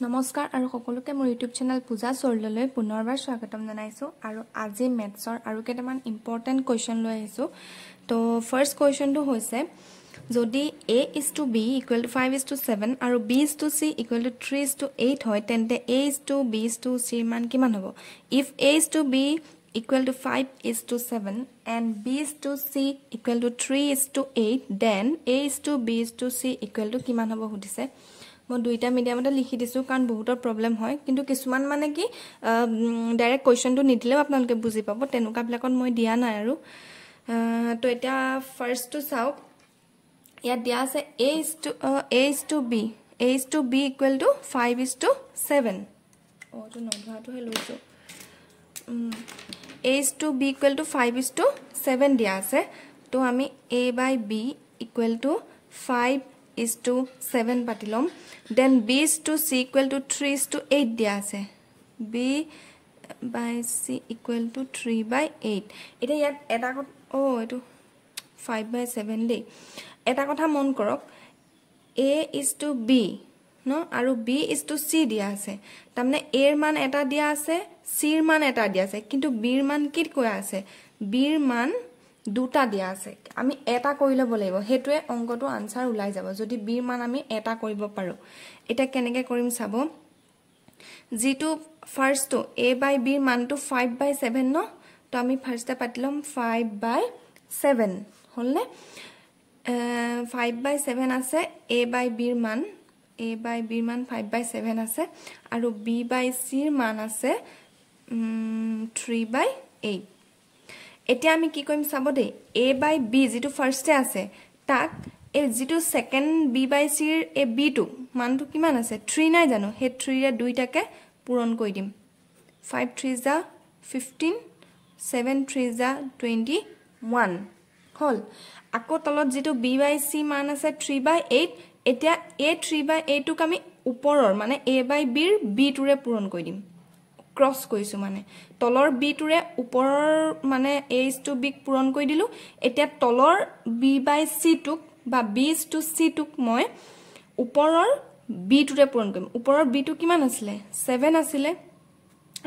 নমস্কাৰ আৰু সকলোকে মোৰ ইউটিউব চেনেল পূজা চৰিললৈ পুনৰবাৰ স্বাগতম জনাইছোঁ আৰু আজি মেথছৰ আৰু কেইটামান ইম্পৰ্টেণ্ট কুৱেশ্যন লৈ আহিছোঁ তো ফাৰ্ষ্ট কুৱেশ্যনটো হৈছে যদি A is to B equal to five is to seven আৰু B is to C equal to three is to eight হয় তেন্তে A is to B is to চিৰ মান কিমান হ'ব if A is to B equal to five is to seven and B is to C equal to three is to eight then A is to B is to C equal to কিমান হ'ব সুধিছে মই দুইটা মিডিয়ামতে লিখি দিছোঁ কাৰণ বহুতৰ প্ৰব্লেম হয়। কিন্তু কিছুমান মানে কি ডাইৰেক্ট কুৱেশ্যনটো নিদিলেও আপোনালোকে বুজি পাব। তেনেকুৱাবিলাকত মই দিয়া নাই আৰু। তো এতিয়া ফাৰ্ষ্টটো চাওক। ইয়াত দিয়া আছে A is to A is to B A is to B equal to five is to seven অঁ নধৰাটোহে লৈছোঁ। A is to B equal to five is to seven দিয়া আছে। তো আমি A by B equal to five is to seven পাতি ল'ম then B is to C equal to three is to eight দিয়া আছে। B by C equal to three by eight এতিয়া ইয়াত এটা কথা অঁ এইটো ফাইভ বাই ছেভেন দেই। এটা কথা মন কৰক। এ ইজ টু বি ন? আৰু বি ইজ টু চি দিয়া আছে। তাৰমানে এৰ মান এটা দিয়া আছে চিৰ মান এটা দিয়া আছে। কিন্তু বিৰ মান কি কৈ আছে? বিৰ মান দুটা দিয়া আছে। আমি এটা কৰি ল'ব লাগিব। সেইটোৱে অংকটো আনচাৰ ওলাই যাব। যদি বিৰ মান আমি এটা কৰিব পাৰোঁ। এতিয়া কেনেকৈ কৰিম চাব? যিটো ফাৰ্ষ্টটো এ বাই বিৰ মানটো ফাইভ বাই ছেভেন ন? তো আমি ফাৰ্ষ্টে পাতি ল'ম ফাইভ বাই ছেভেন হ'লনে? ফাইভ বাই ছেভেন আছে। এ বাই বিৰ মান এ বাই বিৰ মান ফাইভ বাই ছেভেন আছে। আৰু বি বাই চিৰ মান আছে থ্ৰী বাই এইট এতিয়া আমি কি কৰিম চাব দেই। এ বাই বি যিটো ফাৰ্ষ্টে আছে তাক এই যিটো ছেকেণ্ড বি বাই চিৰ এই বিটো মানটো কিমান আছে? থ্ৰী নাই জানো? সেই থ্ৰীৰে দুইটাকে পূৰণ কৰি দিম। ফাইভ থ্ৰী জা ফিফটিন ছেভেন থ্ৰী জা টুৱেণ্টি ওৱান হ'ল। আকৌ তলত যিটো বি বাই চি মান আছে থ্ৰী বাই এইট এতিয়া এ থ্ৰী বাই এইটোক আমি ওপৰৰ মানে এ বাই বিৰ বিটোৰে পূৰণ কৰি দিম। ক্ৰছ কৰিছোঁ মানে। তলৰ বিটোৰে ওপৰৰ মানে এইচ টু বিক পূৰণ কৰি দিলোঁ। এতিয়া তলৰ বি বাই চিটোক বা বিজ টু চিটোক মই ওপৰৰ বিটোৰে পূৰণ কৰিম। ওপৰৰ বিটো কিমান আছিলে? ছেভেন আছিলে।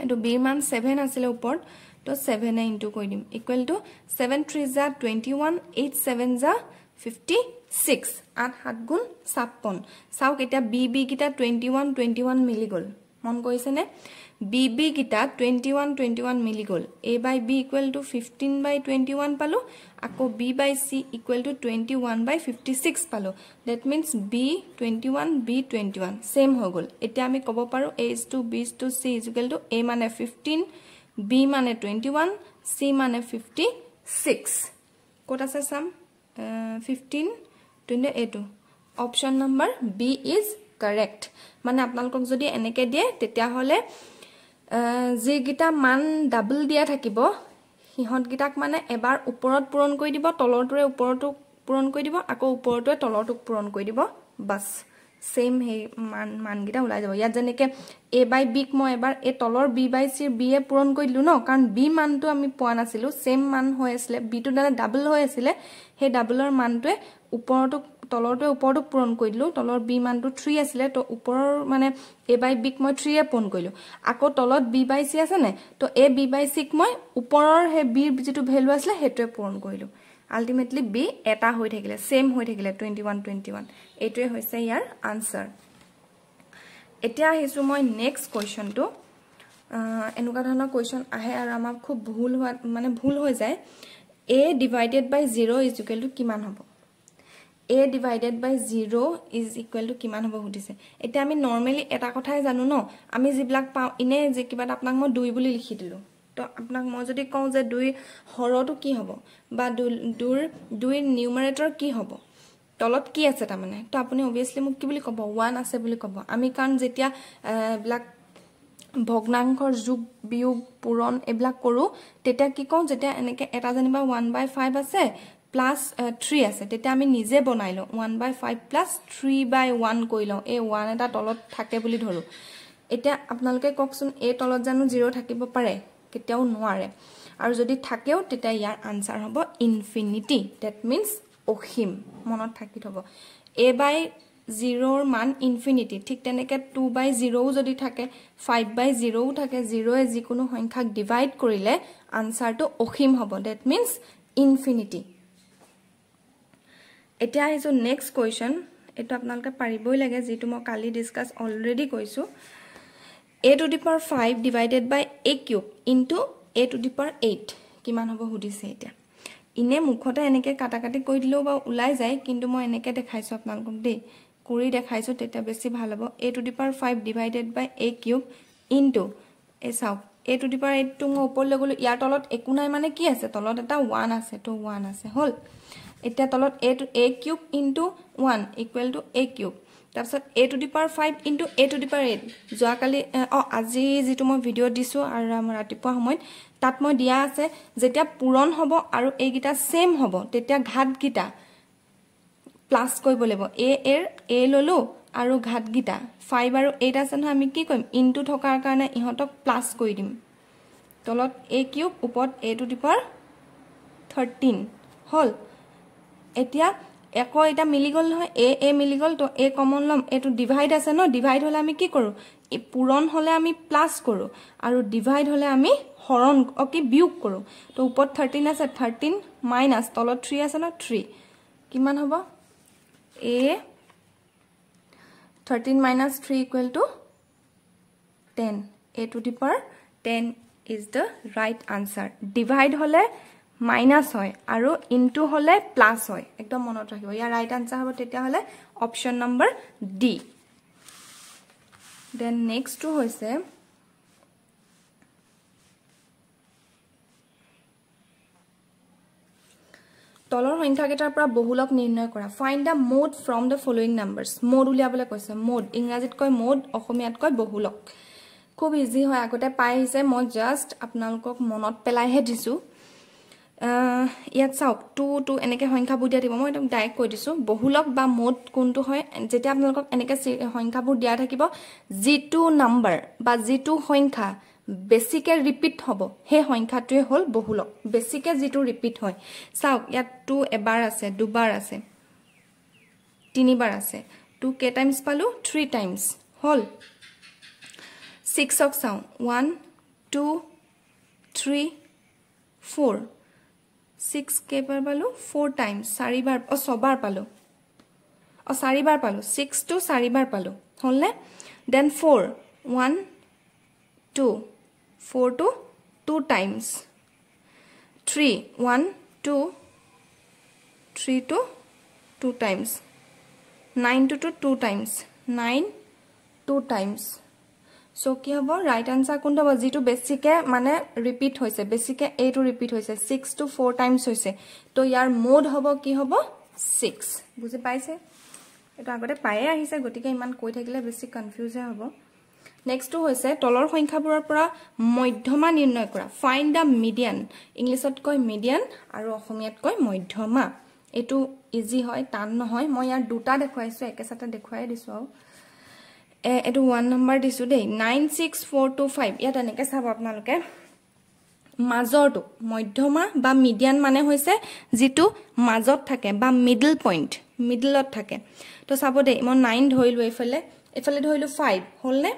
এইটো বিৰ মান ছেভেন আছিলে ওপৰত। তো ছেভেনে ইনটু কৰি দিম। ইকুৱেল টু ছেভেন থ্ৰী জা টুৱেণ্টি ওৱান এইট ছেভেন জা ফিফটি ছিক্স আঠ সাত গুণ ছাপন্ন চাওক এতিয়া বি বিকেইটা টুৱেণ্টি ওৱান টুৱেণ্টি ওৱান মিলি গ'ল। মন কৰিছেনে? বি বি কেইটা টুৱেণ্টি ওৱান টুৱেণ্টি ওৱান মিলি গ'ল। A by B equal to fifteen by twenty one পালোঁ আকৌ B by C equal to twenty one by fifty six পালোঁ। That means B twenty one B twenty one same হৈ গ'ল। এতিয়া আমি ক'ব পাৰোঁ A is to B is to C equal to A মানে ফিফটিন বি মানে twenty one C মানে ফিফটি ছিক্স ক'ত আছে চাম ফিফটিন টুৱেণ্টি এইটো option number B is correct মানে আপোনালোকক যদি এনেকৈ দিয়ে তেতিয়াহ'লে যিকেইটা মান ডাবল দিয়া থাকিব সিহঁতকেইটাক মানে এবাৰ ওপৰত পূৰণ কৰি দিব তলৰটোৰে ওপৰটোক পূৰণ কৰি দিব আকৌ ওপৰটোৱে তলৰটোক পূৰণ কৰি দিব বাছ। ছেইম সেই মান মানকেইটা ওলাই যাব। ইয়াত যেনেকৈ এ বাই বিক মই এবাৰ এই তলৰ বি বাই চিৰ বি এ পূৰণ কৰি দিলোঁ ন কাৰণ বি মানটো আমি পোৱা নাছিলোঁ ছেইম মান হৈ আছিলে বিটো মানে ডাবল হৈ আছিলে সেই ডাবলৰ মানটোৱে ওপৰটোক তলৰটোৱে ওপৰটোক পূৰণ কৰি দিলোঁ। তলৰ বি মানটো থ্ৰী আছিলে তো ওপৰৰ মানে এ বাই বিক মই থ্ৰীয়ে পূৰণ কৰিলোঁ। আকৌ তলত বি বাই চি আছে নাই? তো এ বি বাই চিক মই ওপৰৰ সেই বিৰ যিটো ভেলু আছিলে সেইটোৱে পূৰণ কৰিলোঁ। আল্টিমেটলি বি এটা হৈ থাকিলে ছেইম হৈ থাকিলে টুৱেণ্টি ওৱান টুৱেণ্টি ওৱান এইটোৱে হৈছে ইয়াৰ আনচাৰ এতিয়া আহিছোঁ মই নেক্সট কুৱেশ্যনটো এনেকুৱা ধৰণৰ কুৱেশ্যন আহে আৰু আমাক খুব ভুল হোৱা মানে ভুল হৈ যায়। A divided by zero' is equal to কিমান হ'ব? A divided by zero' is equal to কিমান হ'ব সুধিছে? এতিয়া আমি নৰ্মেলি এটা কথাই জানো ন? আমি যিবিলাক পাওঁ এনেই যে কিবা এটা আপোনাক মই দুই বুলি লিখি দিলোঁ। তো আপোনাক মই যদি কওঁ যে দুই হৰটো কি হ'ব? বা দুৰ দুইৰ নিউমাৰেটৰ কি হ'ব? তলত কি আছে তাৰমানে? তো আপুনি অভিয়াছলি মোক কি বুলি ক'ব? ওৱান আছে বুলি ক'ব। আমি কাৰণ যেতিয়া এইবিলাক ভগ্নাংশৰ যোগ বিয়োগ পূৰণ এইবিলাক কৰোঁ তেতিয়া কি কওঁ? যেতিয়া এনেকৈ এটা যেনিবা ওৱান বাই ফাইভ আছে প্লাছ থ্ৰী আছে। তেতিয়া আমি নিজে বনাই লওঁ। One by five plus three by one কৰি লওঁ। এই ওৱান এটা তলত থাকে বুলি ধৰোঁ। এতিয়া আপোনালোকে কওকচোন এই তলত জানো জিৰ' থাকিব পাৰে? কেতিয়াও নোৱাৰে। আৰু যদি থাকেও তেতিয়া ইয়াৰ আনচাৰ হ'ব ইনফিনিটি ডেট মিনছ অসীম। মনত থাকি থ'ব। এ বাই জিৰ'ৰ মান ইনফিনিটি ঠিক তেনেকৈ টু বাই জিৰ'ও যদি থাকে ফাইভ বাই জিৰ'ও থাকে জিৰ'য়ে যিকোনো সংখ্যাক ডিভাইড কৰিলে আনচাৰটো অসীম হ'ব। ডেট মিনছ ইনফিনিটি এতিয়া আহিছোঁ নেক্সট কুৱেশ্যন এইটো আপোনালোকে পাৰিবই লাগে যিটো মই কালি ডিছকাছ অলৰেডি কৈছোঁ A to the power five divided by A cube into A to the power eight কিমান হ'ব সুধিছে এতিয়া। ইনে মুখতে এনেকৈ কাটা কাটি কৰি দিলেও বাৰু ওলাই যায় কিন্তু মই এনেকৈ দেখাইছোঁ আপোনালোকক দেই। কৰি দেখাইছোঁ তেতিয়া বেছি ভাল হ'ব। A to the power five divided by A cube into এই চাওক এ টু দি পাৱাৰ এইটটো মই ওপৰলৈ গ'লোঁ ইয়াৰ তলত একো নাই মানে কি আছে? তলত এটা ওৱান আছে তো ওৱান আছে হ'ল। এতিয়া তলত A to A cube into one equal to A cube তাৰপিছত A to the power five into A to the power eight যোৱাকালি অঁ আজি যিটো মই ভিডিঅ' দিছোঁ আৰু ৰাতিপুৱা সময়ত তাত মই দিয়া আছে যেতিয়া পূৰণ হ'ব আৰু এইকেইটা ছেইম হ'ব তেতিয়া ঘাটকেইটা প্লাছ কৰিব লাগিব। এ এৰ এ ল'লোঁ আৰু ঘাটকেইটা ফাইভ আৰু এইট আছে নহয় আমি কি কৰিম? ইনটু থকাৰ কাৰণে ইহঁতক প্লাছ কৰি দিম। তলত এ কিউব ওপৰত A to the power thirteen হ'ল। এতিয়া আকৌ এতিয়া মিলি গ'ল নহয় এ এ মিলি গ'ল তো এ কমন ল'ম এইটো ডিভাইড আছে ন ডিভাইড হ'লে আমি কি কৰোঁ? পূৰণ হ'লে আমি প্লাছ কৰোঁ আৰু ডিভাইড হ'লে আমি হৰণ কি বিয়োগ কৰোঁ। তো ওপৰত থাৰ্টিন আছে থাৰ্টিন মাইনাছ তলত থ্ৰী আছে ন থ্ৰী কিমান হ'ব? A thirteen minus three equal to ten A to the power ten is the right answer divide হ'লে মাইনাছ হয় আৰু ইনটু হ'লে প্লাছ হয়। একদম মনত ৰাখিব। ইয়াৰ ৰাইট আনচাৰ হ'ব তেতিয়াহ'লে অপশ্যন নম্বৰ ডি দেন নেক্সটটো হৈছে তলৰ সংখ্যাকেইটাৰ পৰা বহুলক নিৰ্ণয় কৰা। Find the mode from the following numbers mode উলিয়াবলৈ কৈছে। মোড ইংৰাজীত কয় মোড অসমীয়াত কয় বহুলক। খুব ইজি হয়। আগতে পাই আহিছে। মই জাষ্ট আপোনালোকক মনত পেলাইহে দিছোঁ। ইয়াত চাওক টু টু এনেকৈ সংখ্যাবোৰ দিয়া দিব। মই একদম ডাইৰেক্ট কৈ দিছোঁ বহুলক বা মোড কোনটো হয় যেতিয়া আপোনালোকক এনেকৈ সংখ্যাবোৰ দিয়া থাকিব যিটো নাম্বাৰ বা যিটো সংখ্যা বেছিকৈ ৰিপিট হ'ব সেই সংখ্যাটোৱে হ'ল বহুলক। বেছিকৈ যিটো ৰিপিট হয়। চাওক ইয়াত টু এবাৰ আছে দুবাৰ আছে তিনিবাৰ আছে। টু কেই টাইমছ পালোঁ? থ্ৰী টাইমছ হ'ল। ছিক্সক চাওঁ। One two three four six কেইবাৰ পালোঁ ফ'ৰ টাইমছ চাৰিবাৰ, অঁ, ছবাৰ পালোঁ। অঁ, চাৰিবাৰ পালোঁ ছিক্সটো চাৰিবাৰ পালোঁ। হ'লনে? Then four one two ফ'ৰটো two two times three one two থ্ৰীটো two two times নাইনটোতো two times nine two times চ' কি হ'ব? ৰাইট আনচাৰ কোনটো হ'ব? যিটো বেছিকৈ মানে ৰিপিট হৈছে বেছিকৈ এইটো ৰিপিট হৈছে ছিক্স টু ফ'ৰ টাইমছ হৈছে। তো ইয়াৰ মোড হ'ব কি হ'ব? ছিক্স বুজি পাইছে? এইটো আগতে পায়ে আহিছে গতিকে ইমান কৈ থাকিলে বেছি কনফিউজহে হ'ব। নেক্সটটো হৈছে তলৰ সংখ্যাবোৰৰ পৰা মধ্যমা নিৰ্ণয় কৰা। ফাইন দ্য মিডিয়ান ইংলিছত কয় মিডিয়ান আৰু অসমীয়াত কয় মধ্যমা। এইটো ইজি হয় টান নহয়। মই ইয়াৰ দুটা দেখুৱাইছোঁ একেচাতে দেখুৱাই দিছোঁ আৰু। এইটো ওৱান নম্বৰ দিছোঁ দেই nine six four two five ইয়াত এনেকৈ চাব আপোনালোকে। মাজৰটো মধ্যমা বা মিডিয়ান মানে হৈছে যিটো মাজত থাকে বা মিডল পইণ্ট মিডলত থাকে। তো চাব দেই মই নাইন ধৰিলোঁ এইফালে এইফালে ধৰিলোঁ ফাইভ হ'লনে?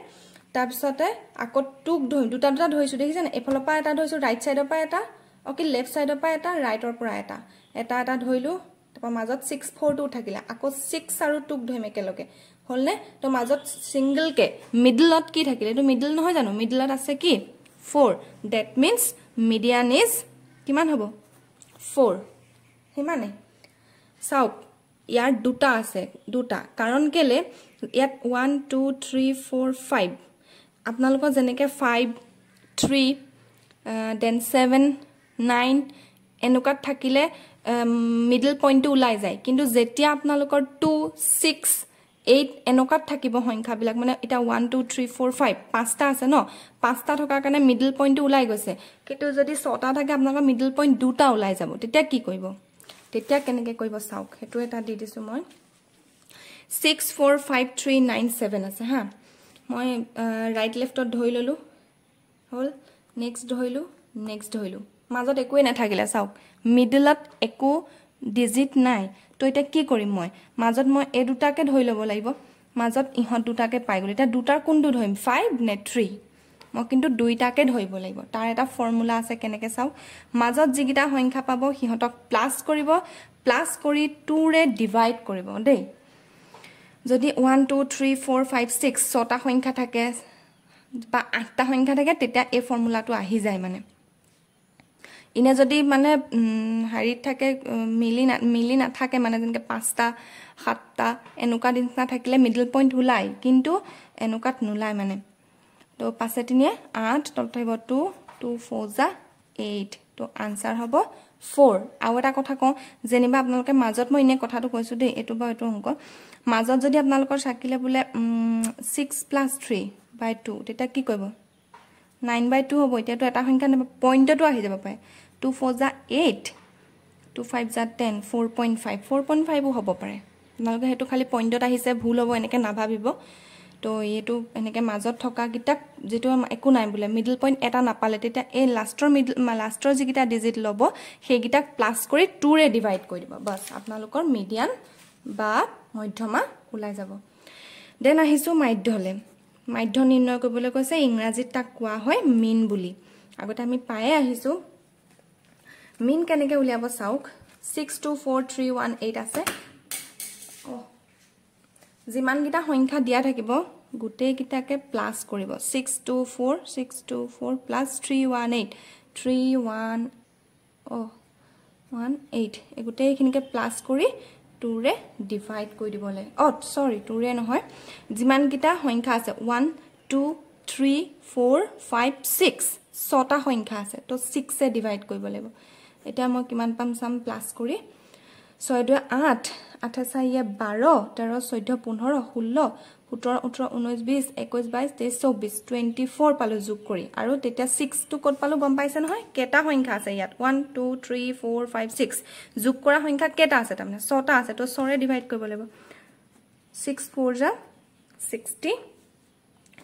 তাৰপিছতে আকৌ টুক ধৰিম দুটা দুটা ধৰিছোঁ দেখিছেনে এইফালৰ পৰা এটা ধৰিছোঁ ৰাইট ছাইডৰ পৰা এটা অ'কে লেফ্ট ছাইডৰ পৰা এটা ৰাইটৰ পৰা এটা। এটা এটা ধৰিলোঁ তাৰপৰা মাজত ছিক্স ফ'ৰ টু থাকিলে আকৌ ছিক্স আৰু টুক ধৰিম একেলগে। হ'লনে? তো মাজত ছিংগলকৈ মিডলত কি থাকিলে? এইটো মিডল নহয় জানো? মিডলত আছে কি? For date means median is কিমান হ'ব? ফ'ৰ সিমানে। চাওক ইয়াৰ দুটা আছে দুটা। কাৰণ কেলে? ইয়াত one two three four five আপোনালোকৰ যেনেকৈ five three then seven nine এনেকুৱাত থাকিলে মিডল পইণ্টটো ওলাই যায়। কিন্তু যেতিয়া আপোনালোকৰ টু ছিক্স এইট এনেকুৱাত থাকিব সংখ্যাবিলাক মানে এতিয়া one two three four five পাঁচটা আছে ন? পাঁচটা থকাৰ কাৰণে মিডল পইণ্টটো ওলাই গৈছে। কিন্তু যদি ছটা থাকে আপোনালোকৰ মিডল পইণ্ট দুটা ওলাই যাব। তেতিয়া কি কৰিব? তেতিয়া কেনেকৈ কৰিব চাওক? সেইটো এটা দি দিছোঁ মই। Six four five three nine seven আছে হা। মই ৰাইট লেফ্টত ধৰি ল'লোঁ। হ'ল। নেক্সট ধৰিলোঁ। নেক্সট ধৰিলোঁ। মাজত একোৱেই নাথাকিলে চাওক। মিডলত একো ডিজিট নাই। তো এতিয়া কি কৰিম মই? মাজত মই এই দুটাকে ধৰি ল'ব লাগিব। মাজত ইহঁত দুটাকে পাই গ'লো। এতিয়া দুটাৰ কোনটো ধৰিম? ফাইভ নে থ্ৰী মই কিন্তু দুইটাকে ধৰিব লাগিব। তাৰ এটা ফৰ্মুলা আছে কেনেকৈ চাওঁ? মাজত যিকেইটা সংখ্যা পাব সিহঁতক প্লাছ কৰিব। প্লাছ কৰি টুৰে ডিভাইড কৰিব দেই। যদি one two three four five six ছটা সংখ্যা থাকে বা আঠটা সংখ্যা থাকে তেতিয়া এই ফৰ্মুলাটো আহি যায় মানে। এনে যদি মানে হেৰিত থাকে মিলি না মিলি নাথাকে মানে যেনেকৈ পাঁচটা সাতটা এনেকুৱা নিচিনা থাকিলে মিডল পইণ্ট ওলায় কিন্তু এনেকুৱাত নোলায় মানে। তো পাঁচে তিনিয়ে আঠ তলত টু টু ফ'ৰ জা এইট। তো আনচাৰ হ'ব ফ'ৰ। আৰু এটা কথা কওঁ যেনিবা আপোনালোকে মাজত মই এনেই কথাটো কৈছোঁ দেই এইটো বাৰু এইটো অংক। মাজত যদি আপোনালোকৰ থাকিলে বোলে six plus three by two তেতিয়া কি কৰিব? নাইন বাই টু হ'ব এতিয়াতো এটা সংখ্যা নাপাব পইণ্টতো আহি যাব পাৰে। টু ফ'ৰ জা এইট টু ফাইভ জা ten four point five four point ফাইভো হ'ব পাৰে। আপোনালোকে সেইটো খালি পইণ্টত আহিছে ভুল হ'ব এনেকৈ নাভাবিব। তো এইটো এনেকৈ মাজত থকাকেইটাক যিটো একো নাই বোলে মিডল পইণ্ট এটা নাপালে তেতিয়া এই লাষ্টৰ মিডল লাষ্টৰ যিকেইটা ডিজিট ল'ব সেইকেইটাক প্লাছ কৰি টুৰে ডিভাইড কৰি দিব। বাছ আপোনালোকৰ মিডিয়ান বা মধ্যমা ওলাই যাব। দেন আহিছোঁ মাধ্যলৈ মাধ্য নিৰ্ণয় কৰিবলৈ কৈছে ইংৰাজীত তাক কোৱা হয় মিন বুলি। আগতে আমি পায়ে আহিছোঁ। মিন কেনেকৈ উলিয়াব চাওক? Six two four three one eight আছে। যিমানকেইটা সংখ্যা দিয়া থাকিব গোটেইকেইটাকে প্লাছ কৰিব। Six two four six two four plus three one eight. Three one অ' ওৱান এইট। এই গোটেইখিনিকে প্লাছ কৰি টুৰে ডিভাইড কৰি দিব লাগে। অ' চৰি টুৰে নহয়। যিমানকেইটা সংখ্যা আছে one two three four five six ছটা সংখ্যা আছে তো ছিক্সে ডিভাইড কৰিব লাগিব। এতিয়া মই কিমান পাম চাম প্লাছ কৰি। ছয় দুই আঠ আঠে চাৰিয়ে বাৰ তেৰ চৈধ্য পোন্ধৰ ষোল্ল সোতৰ ওঠৰ ঊনৈছ বিছ একৈছ বাইছ তেইছ চৌব্বিছ টুৱেণ্টি ফ'ৰ পালোঁ যোগ কৰি। আৰু তেতিয়া ছিক্সটো ক'ত পালোঁ গম পাইছে নহয়? কেইটা সংখ্যা আছে ইয়াত? One two three four five six. যোগ কৰা সংখ্যা কেইটা আছে তাৰমানে? ছটা আছে তো ছৰে ডিভাইড কৰিব লাগিব। ছিক্স ফ'ৰ যা ছিক্সটি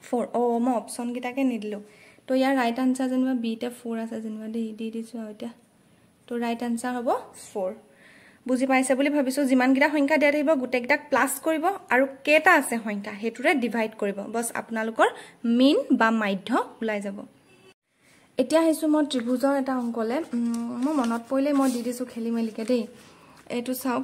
ফ'ৰ। অঁ মই অপশ্যনকেইটাকে নিদিলোঁ। তো ইয়াৰ ৰাইট আনচাৰ যেনিবা বিতে ফ'ৰ আছে যেনিবা। দেই দি দিছোঁ আৰু এতিয়া। তো ৰাইট আনচাৰ হ'ব ফ'ৰ বুজি পাইছে বুলি ভাবিছোঁ যিমানকেইটা সংখ্যা দিয়া থাকিব গোটেইকেইটাক প্লাছ কৰিব আৰু কেইটা আছে সংখ্যা সেইটোৰে ডিভাইড কৰিব। বছ আপোনালোকৰ মিন বা মাধ্য ওলাই যাব। এতিয়া আহিছোঁ মই ত্ৰিভুজৰ এটা অংকলৈ। মই মনত পৰিলেই মই দি দিছোঁ খেলি মেলিকৈ দেই। এইটো চাওক।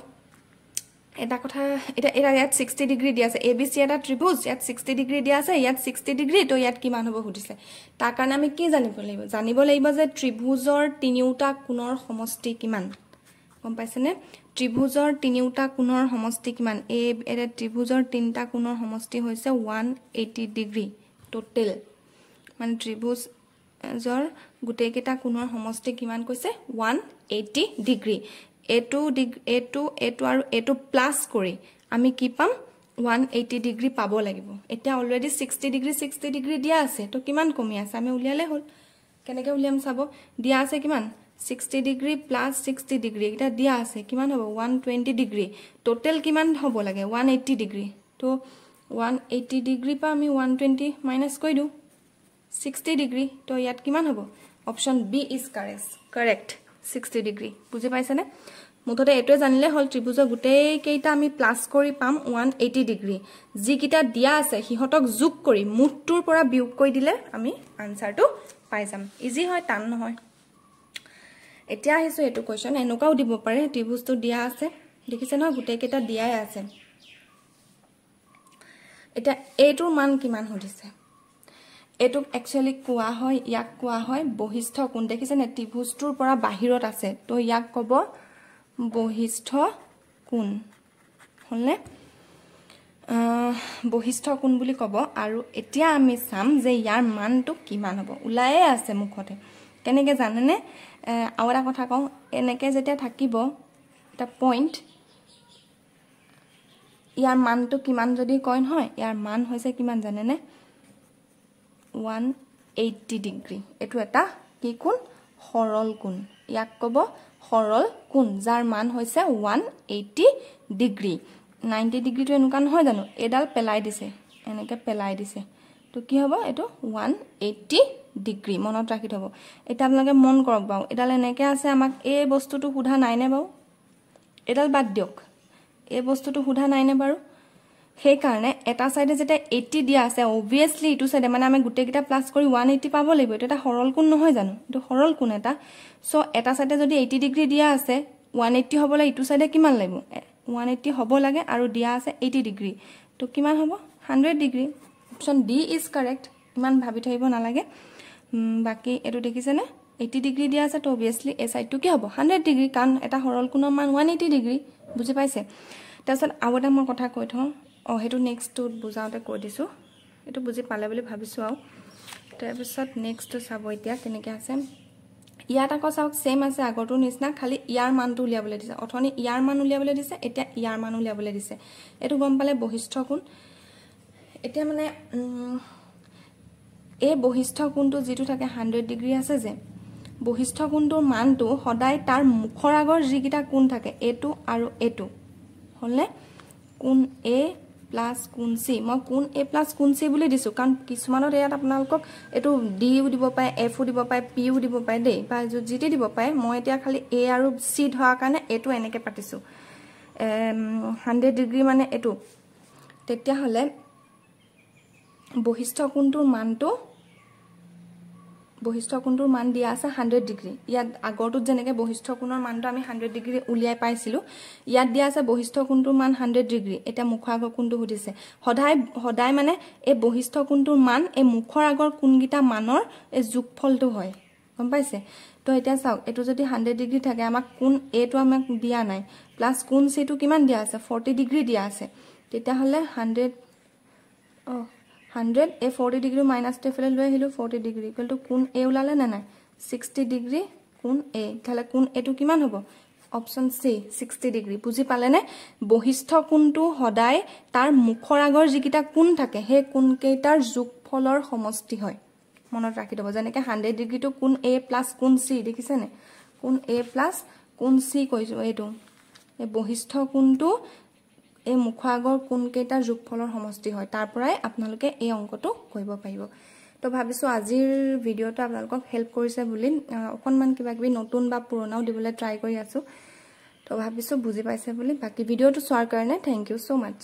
এটা কথা এতিয়া এতিয়া ইয়াত ছিক্সটি ডিগ্ৰী দিয়া আছে। এ বি চি এটা ত্ৰিভুজ ইয়াত ছিক্সটি ডিগ্ৰী দিয়া আছে ইয়াত ছিক্সটি ডিগ্ৰী তো ইয়াত কিমান হ'ব সুধিছে। তাৰ কাৰণে আমি কি জানিব লাগিব? জানিব লাগিব যে ত্ৰিভুজৰ তিনিওটা কোণৰ সমষ্টি কিমান? গম পাইছেনে? ত্ৰিভুজৰ তিনিওটা কোণৰ সমষ্টি কিমান? এই এতিয়া ত্ৰিভুজৰ তিনিটা কোণৰ সমষ্টি হৈছে ওৱান এইটি ডিগ্ৰী টোটেল মানে ত্ৰিভুজৰ গোটেইকেইটা কোণৰ সমষ্টি কিমান কৈছে? ওৱান এইটি ডিগ্ৰী এইটো ডিগ্ৰী এইটো এইটো আৰু এইটো প্লাছ কৰি আমি কি পাম? ওৱান এইটি ডিগ্ৰী পাব লাগিব। এতিয়া already sixty degree sixty degree দিয়া আছে। তো কিমান কমি আছে? আমি উলিয়ালে হ'ল। কেনেকৈ উলিয়াম চাব? দিয়া আছে কিমান? Sixty degree plus sixty degree এইকেইটা দিয়া আছে কিমান হ'ব? ওৱান টুৱেণ্টি ডিগ্ৰী টোটেল কিমান হ'ব লাগে? ওৱান এইট্টি ডিগ্ৰী তো এইট্টি ডিগ্ৰীৰ পৰা আমি ওৱান টুৱেণ্টি মাইনাছ কৰি দিওঁ। ছিক্সটি ডিগ্ৰী তো ইয়াত কিমান হ'ব? Option B is correct correct sixty degree বুজি পাইছেনে? মুঠতে এইটোৱে জানিলে হ'ল ত্ৰিভুজৰ গোটেইকেইটা আমি প্লাছ কৰি পাম ওৱান এইটি ডিগ্ৰী যিকেইটা দিয়া আছে সিহঁতক যোগ কৰি মুঠটোৰ পৰা বিয়োগ কৰি দিলে আমি আনচাৰটো পাই যাম। ইজি হয় টান নহয়। এতিয়া আহিছোঁ এইটো কুৱেশ্যন এনেকুৱাও দিব পাৰে ত্ৰিভুজটো দিয়া আছে। দেখিছে নহয় গোটেইকেইটা দিয়াই আছে। এতিয়া এইটোৰ মান কিমান সুধিছে? এইটোক একচুৱেলি কোৱা হয় ইয়াক কোৱা হয় বহিষ্ঠ কোণ। দেখিছেনে ত্ৰিভুজটোৰ পৰা বাহিৰত আছে তো ইয়াক ক'ব বহিষ্ঠ কোণ। হ'লনে? বহিষ্ঠ কোণ বুলি ক'ব। আৰু এতিয়া আমি চাম যে ইয়াৰ মানটো কিমান হ'ব। ওলায়ে আছে মুখতে। কেনেকৈ জানেনে? আৰু এটা কথা কওঁ এনেকৈ যেতিয়া থাকিব এটা পইণ্ট ইয়াৰ মানটো কিমান যদি কয় নহয় ইয়াৰ মান হৈছে কিমান জানেনে? ওৱান এইট্টি ডিগ্ৰী এইটো এটা কি কোণ? সৰল কোণ। ইয়াক ক'ব সৰল কোণ যাৰ মান হৈছে ওৱান এইট্টি ডিগ্ৰী নাইণ্টি ডিগ্ৰীটো এনেকুৱা নহয় জানো? এইডাল পেলাই দিছে। এনেকৈ পেলাই দিছে। তো কি হ'ব? এইটো ওৱান এইট্টি ডিগ্ৰী মনত ৰাখি থ'ব। এতিয়া আপোনালোকে মন কৰক বাৰু এডাল এনেকৈ আছে আমাক এই বস্তুটো সোধা নাইনে বাৰু? এইডাল বাদ দিয়ক। এই বস্তুটো সোধা নাইনে বাৰু? সেইকাৰণে এটা চাইডে যেতিয়া এইটি দিয়া আছে অভিয়াছলি ইটো চাইডে মানে আমি গোটেইকেইটা প্লাছ কৰি ওৱান এইটি পাব লাগিব এইটো এটা সৰল কোণ নহয় জানো? এইটো সৰল কোণ এটা। চ' এটা চাইডে যদি এইটি ডিগ্ৰী দিয়া আছে ওৱান এইটি হ'বলৈ ইটো চাইডে কিমান লাগিব? ওৱান এইটি হ'ব লাগে আৰু দিয়া আছে এইটি ডিগ্ৰী। তো কিমান হ'ব? Hundred degree. Option D is correct ইমান ভাবি থাকিব নালাগে। বাকী এইটো দেখিছেনে? এইটি ডিগ্ৰী দিয়া আছে তো অভিয়াছলি এই চাইডটো কি হ'ব? হাণ্ড্ৰেড ডিগ্ৰী কাৰণ এটা সৰল কোণৰ মান ওৱান এইটি ডিগ্ৰী বুজি পাইছে? তাৰপিছত আৰু এটা মই কথা কৈ থওঁ। অঁ সেইটো নেক্সটটোত বুজাওঁতে কৈ দিছোঁ। এইটো বুজি পালে বুলি ভাবিছোঁ আৰু। তাৰপিছত নেক্সটটো চাব এতিয়া কেনেকৈ আছে। ইয়াত আকৌ চাওক ছেইম আছে আগৰটোৰ নিচিনা খালি ইয়াৰ মানটো উলিয়াবলৈ দিছে। অথনি ইয়াৰ মান উলিয়াবলৈ দিছে এতিয়া ইয়াৰ মান উলিয়াবলৈ দিছে। এইটো গম পালে বৈশিষ্ট্য কোণ এতিয়া মানে এই বৈশিষ্ট্য কোণটো যিটো থাকে হাণ্ড্ৰেড ডিগ্ৰী আছে যে বৈশিষ্ট্য কোণটোৰ মানটো সদায় তাৰ মুখৰ আগৰ যিকেইটা কোণ থাকে এইটো আৰু এইটো। হ'লনে? কোণ এ প্লাছ কোণ চি। মই কোণ এ প্লাছ কোণ চি বুলি দিছোঁ কাৰণ কিছুমানত ইয়াত আপোনালোকক এইটো ডিও দিব পাৰে এফো দিব পাৰে পিও দিব পাৰে দেই বা যি টি দিব পাৰে মই এতিয়া খালি এ আৰু চি ধৰাৰ কাৰণে এইটো এনেকৈ পাতিছোঁ। হাণ্ড্ৰেড ডিগ্ৰী মানে এইটো। তেতিয়াহ'লে বৈশিষ্ট্য কোণটোৰ মানটো বৈশিষ্ট্য কোণটোৰ মান দিয়া আছে হাণ্ড্ৰেড ডিগ্ৰী ইয়াত আগৰটোত যেনেকৈ বৈশিষ্ট্য কোণৰ মানটো আমি হাণ্ড্ৰেড ডিগ্ৰী উলিয়াই পাইছিলোঁ ইয়াত দিয়া আছে বৈশিষ্ট্য কোণটোৰ মান হাণ্ড্ৰেড ডিগ্ৰী এতিয়া মুখৰ আগৰ কোণটো সুধিছে। সদায় সদায় মানে এই বৈশিষ্ট্য কোণটোৰ মান এই মুখৰ আগৰ কোনকেইটা মানৰ এই যোগফলটো হয়। গম পাইছে? তো এতিয়া চাওক এইটো যদি হাণ্ড্ৰেড ডিগ্ৰী থাকে আমাক কোন এটো আমাক দিয়া নাই প্লাছ কোন চিটো কিমান দিয়া আছে? ফৰ্টি ডিগ্ৰী দিয়া আছে। তেতিয়াহ'লে হাণ্ড্ৰেড অঁ হাণ্ড্ৰেড এই ফৰ্টি ডিগ্ৰী মাইনাছটো এইফালে লৈ আহিলোঁ ফৰ্টি ডিগ্ৰী টু কোন এ ওলালে নে নাই? ছিক্সটি ডিগ্ৰী কোন এ তেতিয়াহ'লে কোন এটো কিমান হ'ব? অপশ্যন চি ছিক্সটি ডিগ্ৰী বুজি পালেনে? বৈশিষ্ট্য কোনটো সদায় তাৰ মুখৰ আগৰ যিকেইটা কোন থাকে সেই কোনকেইটাৰ যোগফলৰ সমষ্টি হয়। মনত ৰাখি থ'ব যেনেকৈ হাণ্ড্ৰেড ডিগ্ৰীটো কোন এ প্লাছ কোন চি দেখিছেনে কোন এ প্লাছ কোন চি কৈছোঁ এইটো। এই বৈশিষ্ট্য কোনটো এই মুখৰ আগৰ কোনকেইটাৰ যোগফলৰ সমষ্টি হয় তাৰ পৰাই আপোনালোকে এই অংকটো কৰিব পাৰিব। তো ভাবিছোঁ আজিৰ ভিডিঅ'টো আপোনালোকক হেল্প কৰিছে বুলি অকণমান কিবা কিবি নতুন বা পুৰণাও দিবলৈ ট্ৰাই কৰি আছোঁ। তো ভাবিছোঁ বুজি পাইছে বুলি বাকী ভিডিঅ'টো চোৱাৰ কাৰণে থেংক ইউ ছ' মাছ